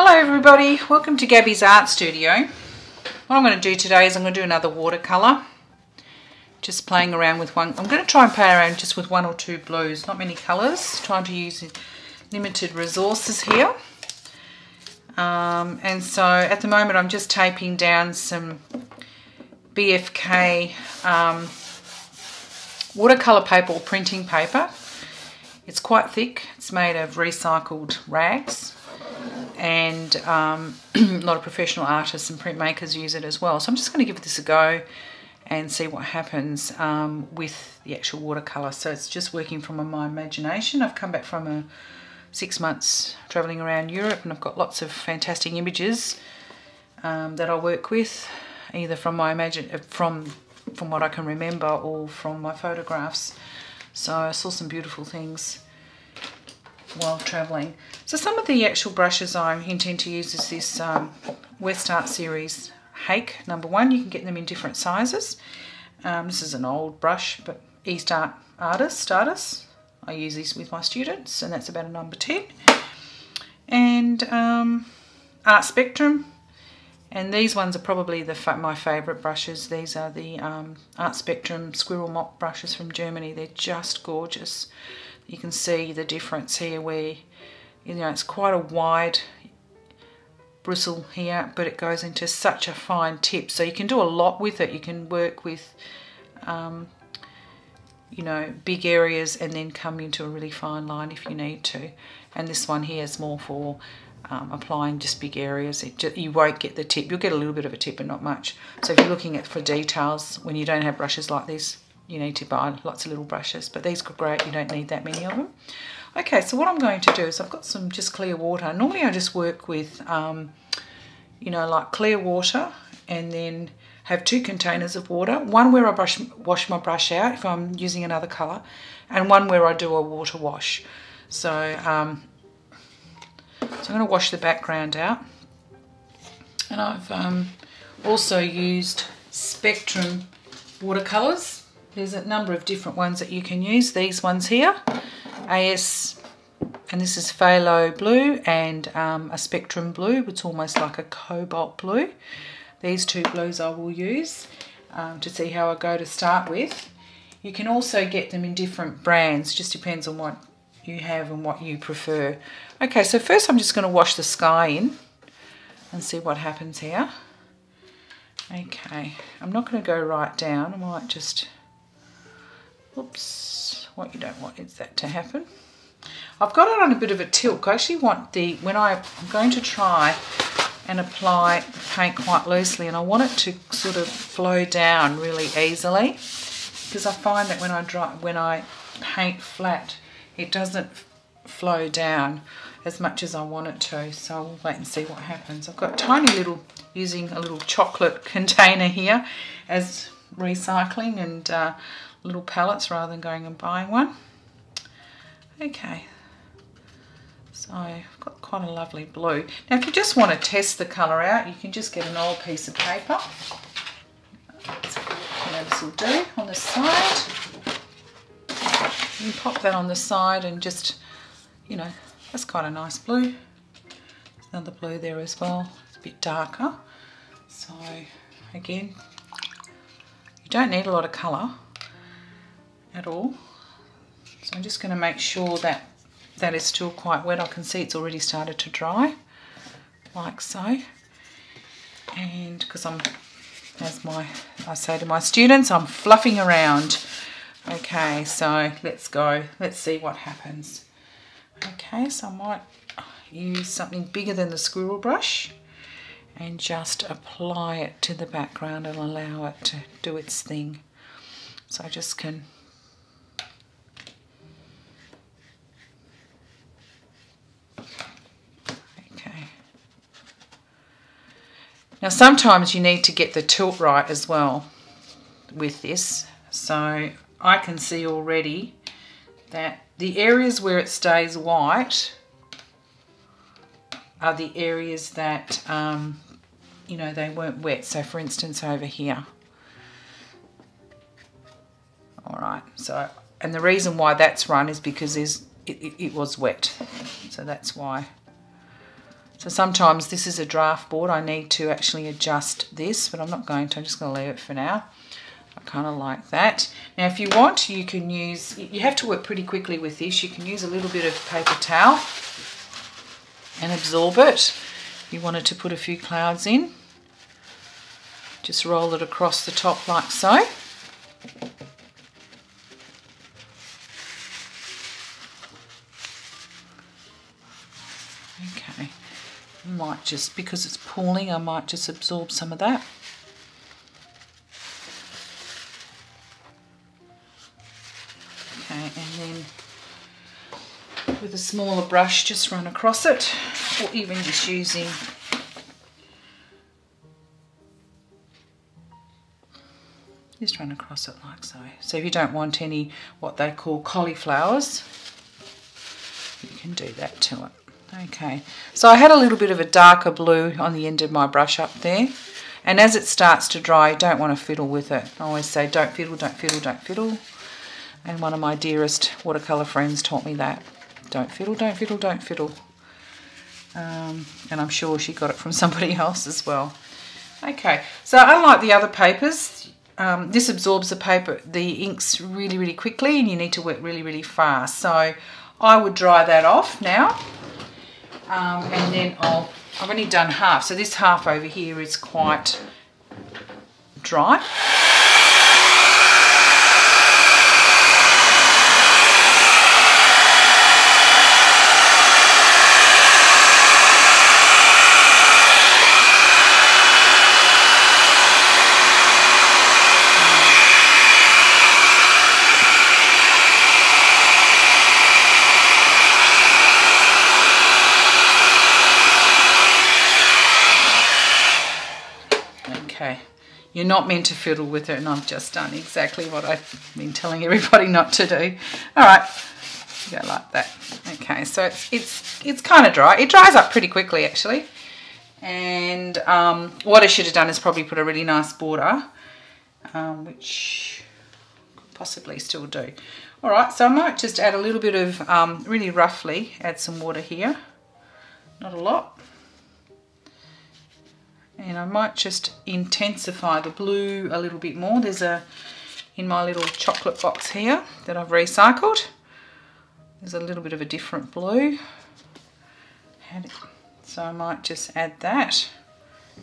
Hello everybody, welcome to Gaby's Art Studio. What I'm going to do today is I'm going to do another watercolour. Just playing around with one. I'm going to try and play around just with one or two blues, not many colours. Trying to use limited resources here. Um, and so at the moment I'm just taping down some BFK um, watercolour paper or printing paper. It's quite thick. It's made of recycled rags and um, a lot of professional artists and printmakers use it as well. So I'm just going to give this a go and see what happens um, with the actual watercolour. So it's just working from my imagination. I've come back from a six months travelling around Europe and I've got lots of fantastic images um, that I work with, either from my imagine from from what I can remember or from my photographs. So I saw some beautiful things while travelling. So some of the actual brushes I intend to use is this um, West Art Series Hake number one. You can get them in different sizes. Um, this is an old brush, but East Art Artist, Artist. I use this with my students, and that's about a number 10. And um, Art Spectrum, and these ones are probably the my favourite brushes. These are the um, Art Spectrum Squirrel Mop brushes from Germany. They're just gorgeous you can see the difference here where you know it's quite a wide bristle here but it goes into such a fine tip so you can do a lot with it you can work with um, you know big areas and then come into a really fine line if you need to and this one here is more for um, applying just big areas just, you won't get the tip you'll get a little bit of a tip but not much so if you're looking at for details when you don't have brushes like this you need to buy lots of little brushes, but these are great, you don't need that many of them. Okay, so what I'm going to do is I've got some just clear water. Normally I just work with, um, you know, like clear water and then have two containers of water. One where I brush, wash my brush out if I'm using another colour and one where I do a water wash. So, um, so I'm going to wash the background out. And I've um, also used Spectrum watercolours there's a number of different ones that you can use. These ones here, AS, and this is Phthalo Blue and um, a Spectrum Blue. It's almost like a cobalt blue. These two blues I will use um, to see how I go to start with. You can also get them in different brands, just depends on what you have and what you prefer. Okay, so first I'm just going to wash the sky in and see what happens here. Okay, I'm not going to go right down. I might just Oops, what you don't want is that to happen. I've got it on a bit of a tilt. I actually want the, when I, I'm going to try and apply the paint quite loosely and I want it to sort of flow down really easily because I find that when I dry, when I paint flat, it doesn't flow down as much as I want it to. So we'll wait and see what happens. I've got tiny little, using a little chocolate container here as recycling and uh, little pallets rather than going and buying one. Okay, so I've got quite a lovely blue. Now if you just want to test the colour out, you can just get an old piece of paper. This will do on the side. You pop that on the side and just, you know, that's quite a nice blue. Another blue there as well. It's a bit darker. So again, you don't need a lot of colour at all. So I'm just going to make sure that that is still quite wet. I can see it's already started to dry, like so. And because I'm, as my I say to my students, I'm fluffing around. Okay, so let's go. Let's see what happens. Okay, so I might use something bigger than the squirrel brush and just apply it to the background and allow it to do its thing. So I just can okay. Now sometimes you need to get the tilt right as well with this. So I can see already that the areas where it stays white are the areas that, um, you know, they weren't wet. So for instance over here. All right, so, and the reason why that's run is because there's, it, it, it was wet. So that's why So sometimes this is a draft board. I need to actually adjust this, but I'm not going to. I'm just going to leave it for now. I kind of like that. Now, if you want, you can use, you have to work pretty quickly with this. You can use a little bit of paper towel and absorb it. If you wanted to put a few clouds in, just roll it across the top like so. Okay, might just, because it's pooling, I might just absorb some of that. Smaller brush, just run across it, or even just using just run across it like so. So if you don't want any what they call cauliflowers, you can do that to it. Okay, so I had a little bit of a darker blue on the end of my brush up there. And as it starts to dry, you don't want to fiddle with it. I always say, don't fiddle, don't fiddle, don't fiddle. And one of my dearest watercolour friends taught me that. Don't fiddle, don't fiddle, don't fiddle. Um, and I'm sure she got it from somebody else as well. Okay, so unlike the other papers, um, this absorbs the paper, the inks really, really quickly and you need to work really, really fast. So I would dry that off now. Um, and then I'll, I've only done half. So this half over here is quite dry. You're not meant to fiddle with it and I've just done exactly what I've been telling everybody not to do. All right, go like that. Okay, so it's, it's, it's kind of dry. It dries up pretty quickly actually. And um, what I should have done is probably put a really nice border, um, which possibly still do. All right, so I might just add a little bit of, um, really roughly, add some water here. Not a lot and I might just intensify the blue a little bit more. There's a, in my little chocolate box here that I've recycled, there's a little bit of a different blue. So I might just add that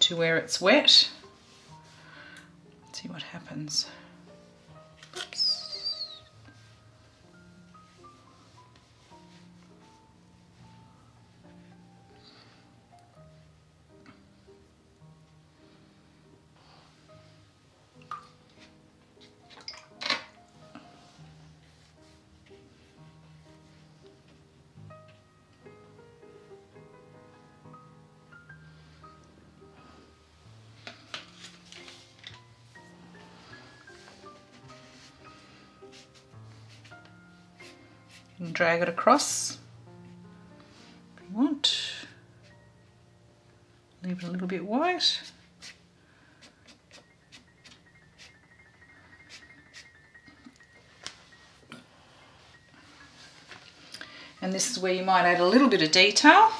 to where it's wet. See what happens. And drag it across if you want. Leave it a little bit white. And this is where you might add a little bit of detail.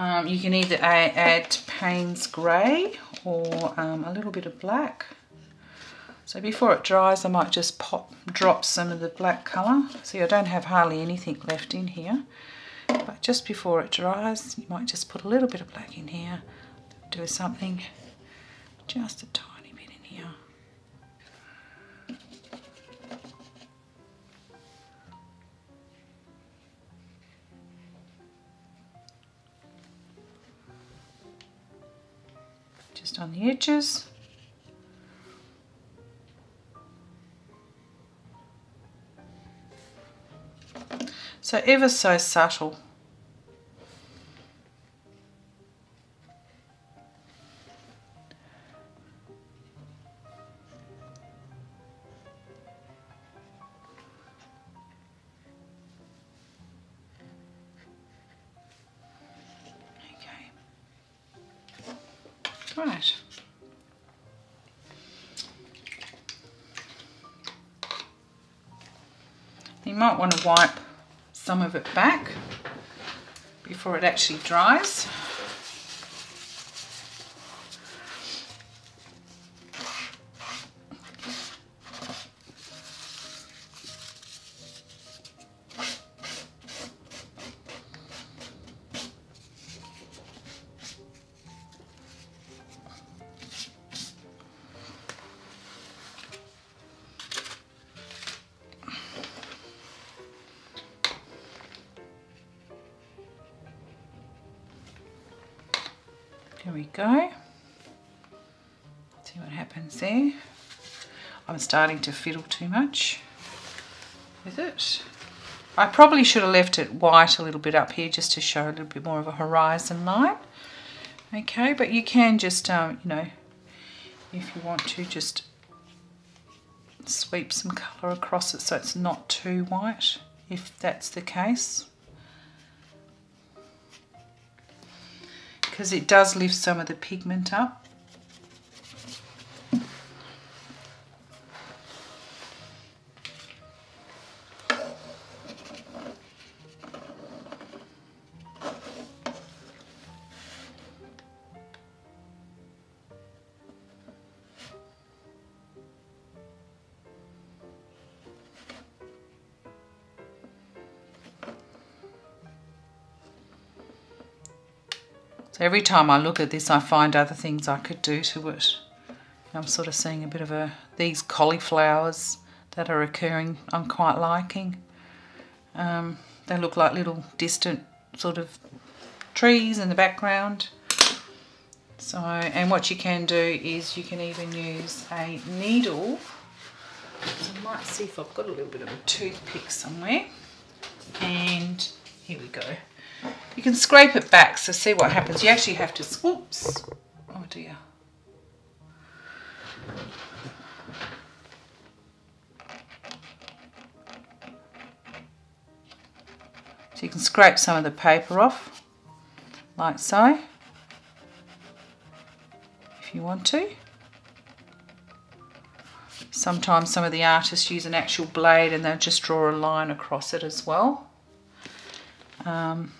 Um, you can either add Payne's Grey or um, a little bit of black. So before it dries, I might just pop, drop some of the black colour. See, I don't have hardly anything left in here. But just before it dries, you might just put a little bit of black in here. Do something just a tiny on the edges. So ever so subtle. Right. You might want to wipe some of it back before it actually dries. We go. See what happens there. I'm starting to fiddle too much with it. I probably should have left it white a little bit up here just to show a little bit more of a horizon line. Okay, but you can just, um, you know, if you want to, just sweep some colour across it so it's not too white, if that's the case. Because it does lift some of the pigment up. So every time I look at this, I find other things I could do to it. I'm sort of seeing a bit of a, these cauliflowers that are occurring, I'm quite liking. Um, they look like little distant sort of trees in the background. So, and what you can do is you can even use a needle. So I might see if I've got a little bit of a toothpick somewhere. And here we go. You can scrape it back, so see what happens. You actually have to, whoops, oh dear. So you can scrape some of the paper off, like so, if you want to. Sometimes some of the artists use an actual blade and they'll just draw a line across it as well. Um,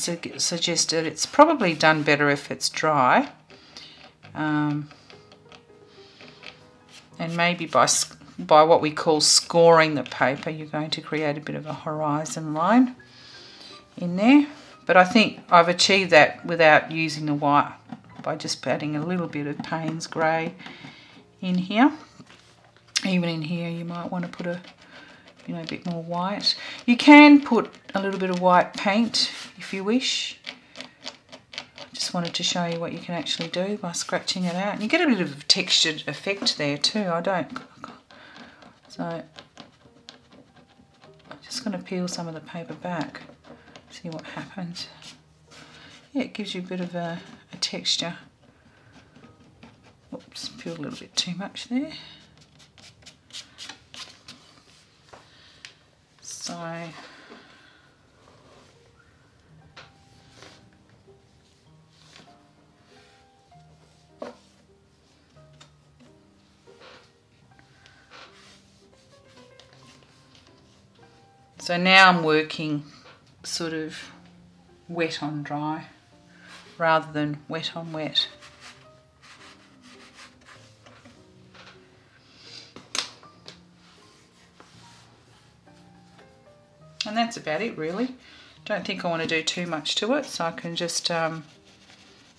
su suggested it's probably done better if it's dry. Um, and maybe by, by what we call scoring the paper, you're going to create a bit of a horizon line in there. But I think I've achieved that without using the white by just adding a little bit of Payne's grey in here. Even in here you might want to put a you know, a bit more white. You can put a little bit of white paint if you wish. I just wanted to show you what you can actually do by scratching it out. And you get a bit of a textured effect there too. I don't. So I'm just going to peel some of the paper back. See what happens. Yeah, it gives you a bit of a, a texture. Oops, peeled a little bit too much there. So So now I'm working sort of wet on dry rather than wet on wet. That's about it really. Don't think I want to do too much to it so I can just um,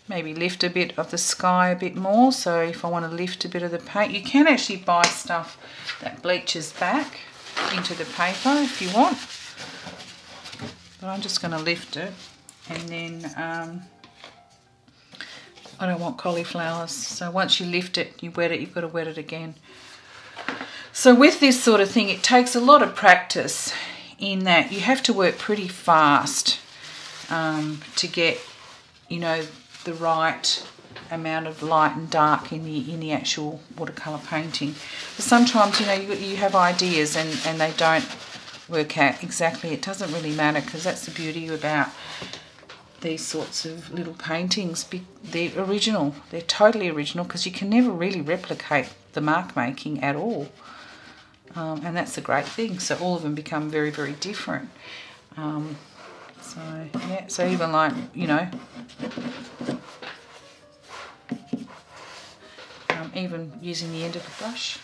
maybe lift a bit of the sky a bit more. So if I want to lift a bit of the paint you can actually buy stuff that bleaches back into the paper if you want. But I'm just going to lift it and then um, I don't want cauliflowers. So once you lift it you wet it you've got to wet it again. So with this sort of thing it takes a lot of practice in that you have to work pretty fast um, to get, you know, the right amount of light and dark in the in the actual watercolor painting. But sometimes, you know, you, you have ideas and, and they don't work out exactly. It doesn't really matter because that's the beauty about these sorts of little paintings. They're original. They're totally original because you can never really replicate the mark making at all. Um, and that's a great thing. So all of them become very, very different. Um, so, yeah, so even like, you know, um, even using the end of the brush.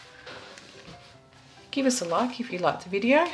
Give us a like if you liked the video.